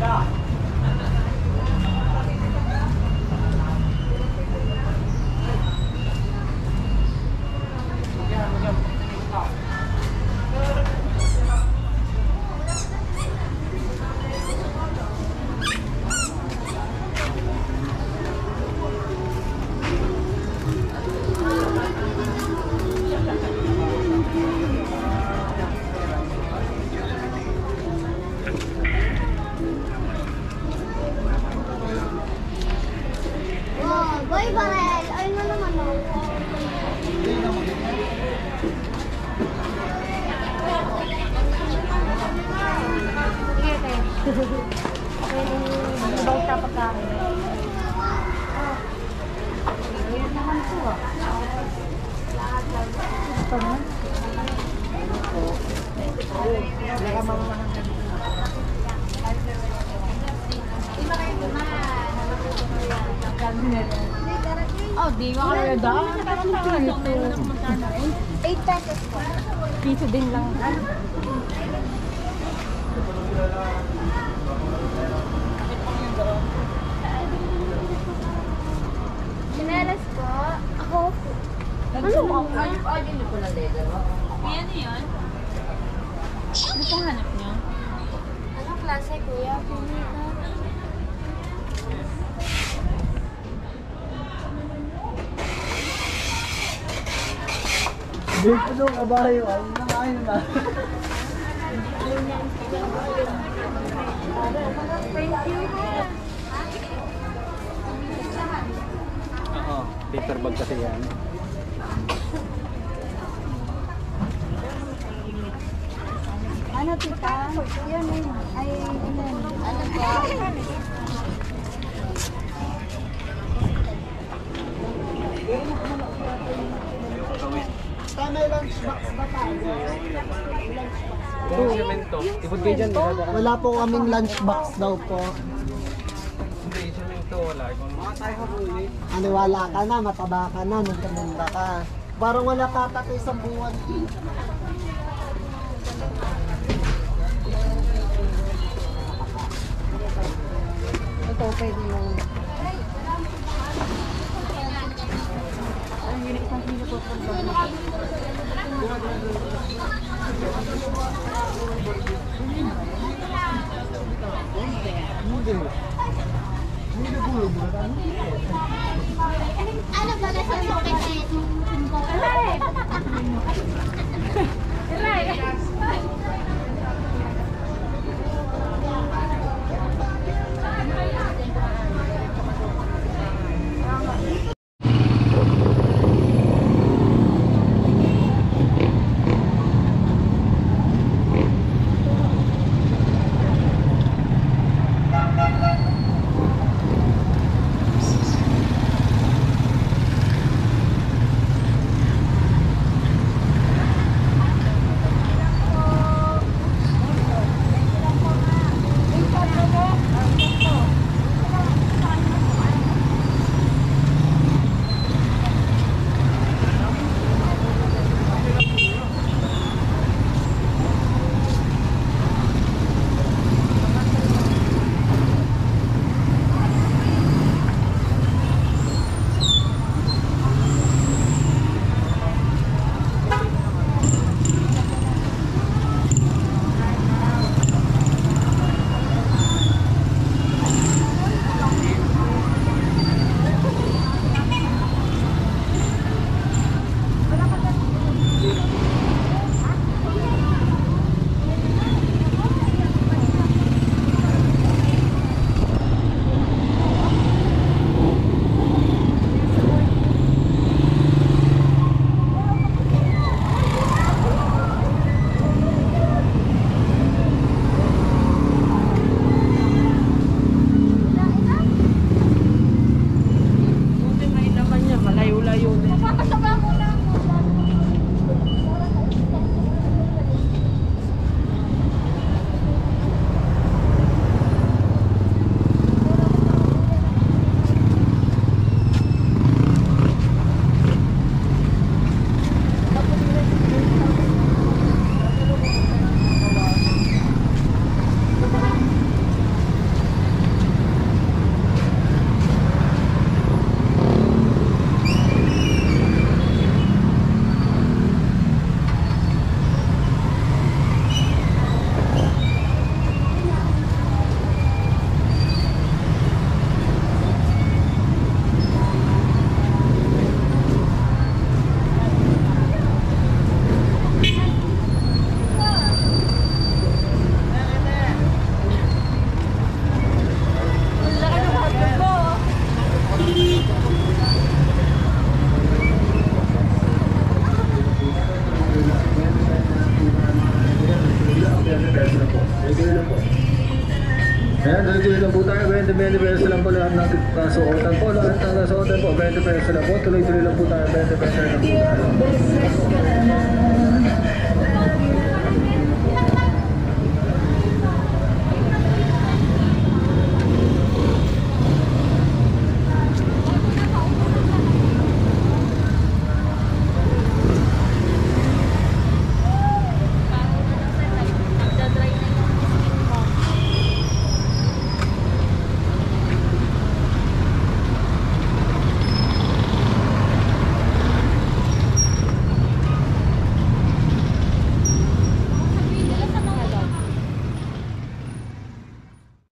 God. pa na? Oh, di ko kaya daw. Eight pesos po. Dito din lang. Ano? Ano mo? Ay, ay, hindi ko na leather. Yan yun. Ano pong hanap niyo? Anong klase, kuya? Pili ka. Hindi ko nung kabayo. Ay, nakain na. Thank you. Oo, paper bag kasi yan. Ano, tita? Yun, yun. Ay, yun. Ano po? Tama lunch box ba tayo? Kung semento. Ibig kayo dyan, Wala po kaming lunch box daw po. Hindi, semento wala. Mga tayo ka na, mataba ka na, nung tumunda ka. Parang wala tatatay sa buwan. Ito, pwede yung... Ano ba na sa mga Ayan, tuloy-tuloy lang po tayo. 20, 20 pesos lang po lahat ng kasuotan po. Lahat ng kasuotan po, 20 pesos lang po. Tuloy-tuloy lang po tayo. 20 pesos lang po tayo.